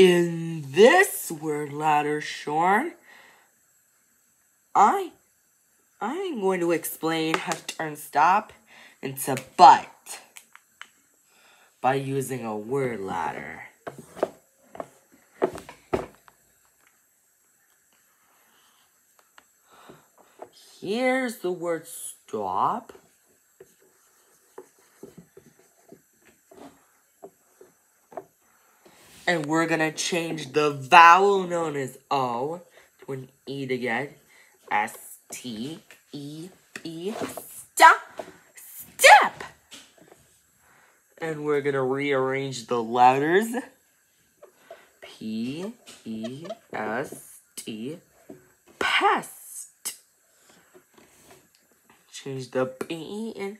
In this word ladder, Shorn, I, I'm going to explain how to turn stop into but by using a word ladder. Here's the word stop. And we're gonna change the vowel known as O to an E to get S T E E stop step. And we're gonna rearrange the letters P E S T pest. Change the P and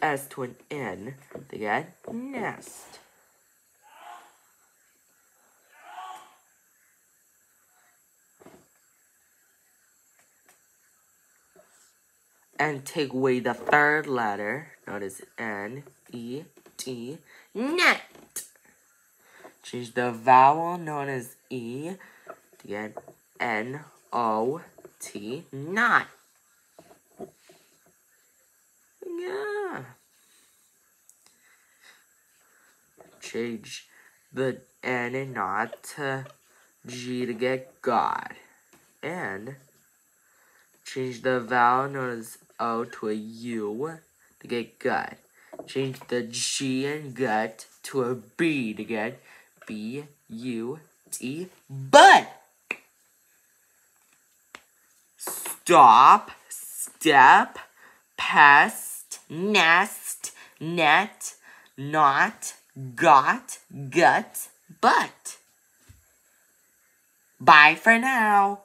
S to an N to get nest. And take away the third letter, Notice N, E, T, net. Change the vowel known as E to get N, O, T, not. Yeah. Change the N and not to G to get God. And change the vowel known as O to a U to get gut. Change the G and gut to a B to get B U T but stop, step, pest, nest, net, not, got, gut, but. Bye for now.